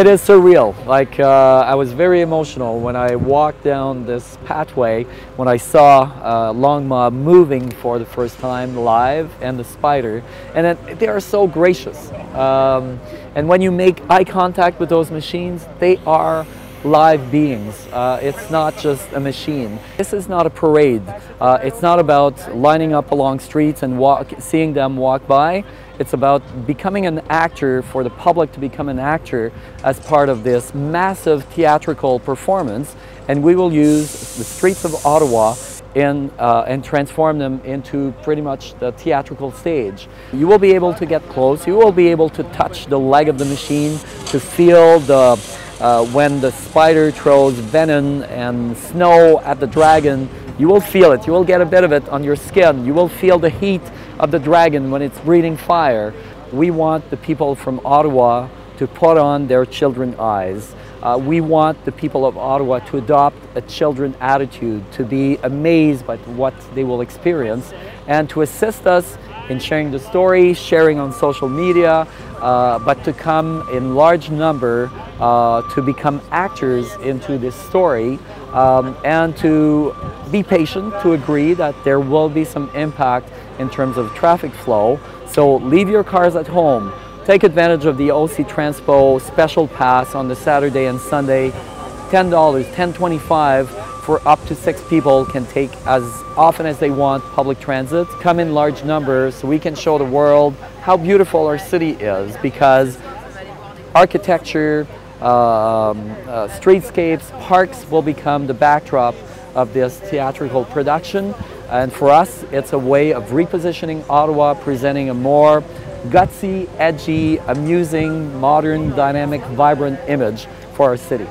It is surreal. Like uh, I was very emotional when I walked down this pathway when I saw uh, Longma moving for the first time live and the spider, and they are so gracious. Um, and when you make eye contact with those machines, they are live beings. Uh, it's not just a machine. This is not a parade. Uh, it's not about lining up along streets and walk, seeing them walk by. It's about becoming an actor for the public to become an actor as part of this massive theatrical performance. And we will use the streets of Ottawa in, uh, and transform them into pretty much the theatrical stage. You will be able to get close. You will be able to touch the leg of the machine, to feel the uh, when the spider throws venom and snow at the dragon, you will feel it. You will get a bit of it on your skin. You will feel the heat of the dragon when it's breathing fire. We want the people from Ottawa to put on their children eyes. Uh, we want the people of Ottawa to adopt a children attitude, to be amazed by what they will experience, and to assist us in sharing the story, sharing on social media, uh, but to come in large number uh, to become actors into this story um, and to be patient, to agree that there will be some impact in terms of traffic flow. So leave your cars at home. Take advantage of the OC Transpo special pass on the Saturday and Sunday. $10, $10.25 for up to six people can take as often as they want public transit. Come in large numbers so we can show the world how beautiful our city is because architecture, Uh, um, uh, streetscapes, parks will become the backdrop of this theatrical production. And for us, it's a way of repositioning Ottawa, presenting a more gutsy, edgy, amusing, modern, dynamic, vibrant image for our city.